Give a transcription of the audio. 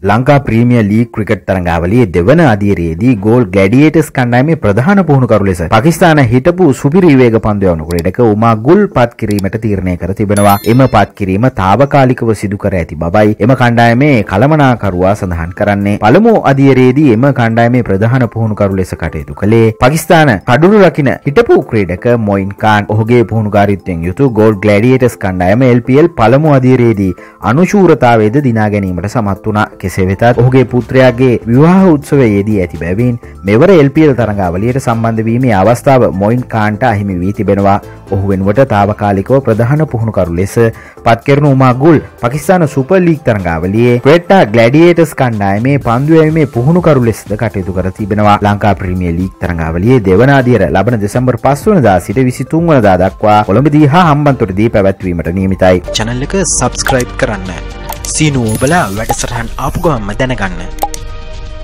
Lanka premier league cricket තරඟාවලියේ දෙවන අදියරේදී ගෝල් ග්ලැඩියේටර්ස් කණ්ඩායමේ ප්‍රධාන පුහුණුකරු ලෙස පාකිස්තාන හිටපු සුපිරි වේග පන්දු යවන ක්‍රීඩක උමා ගුල් පත් කිරීමට තීරණය කර තිබෙනවා. එම පත් කිරීම తాවකාලිකව සිදු කර ඇති බවයි එම කණ්ඩායමේ කළමනාකරුවා සඳහන් කරන්නේ. පළමු අදියරේදී එම කණ්ඩායමේ ප්‍රධාන පුහුණුකරු ලෙස කටයුතු කළේ පාකිස්තාන කඩුණු රකින හිටපු ක්‍රීඩක මොයින් කාන්. ඔහුගේ පුහුණුකාරීත්වයෙන් යුතු ගෝල් ග්ලැඩියේටර්ස් කණ්ඩායම LPL පළමු අදියරේදී අනුශූරතාවේද දිනා ගැනීමට සමත් වුණා. කෙසේ වෙතත් ඔහුගේ පුත්‍රයාගේ විවාහ උත්සවයේදී ඇති බැවින් මෙවර එල්පියල් තරඟාවලියට සම්බන්ධවීමේ අවස්ථාව මොයින් කාන්ට අහිමි වී තිබෙනවා. ඔහු වෙනුවට තාවකාලිකව ප්‍රධාන පුහුණුකරු ලෙස පත්කරනු උමා ගුල් පකිස්ාන සුපලීක් තරඟාවලියේ ක්‍රෙට්ටා ගලඩියේටස් කණ්ඩායමේ පන්දුවීමේ පුහුණුකරු ලෙස්ද කටයුතු කර තිබෙනවා. ලංකා ප්‍රමිය ලීක් තරඟාවලියේ දෙවනාදියර ලබන දෙසම්බර් පස්වනදා සිට විසිතුන්වනදා දක්වා කොළඹදී හා හම්බන්තොටදී පැවැත්වීමට නියමිතයි. චැනල් එක සබස්ක්‍රයිබ් කරන්න. සීනුවෝ බලා වැඩසටහන් ආපු ගම්ම දැනගන්න.